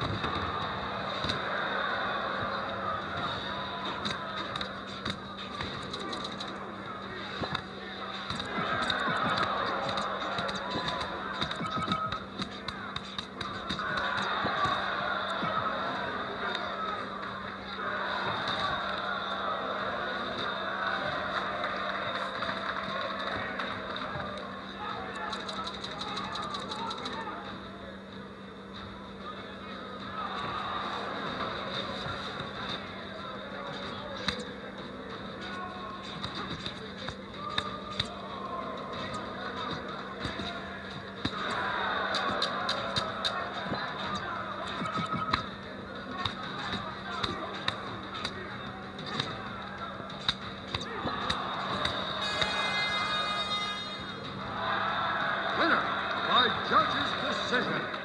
あ! Winner by judge's decision.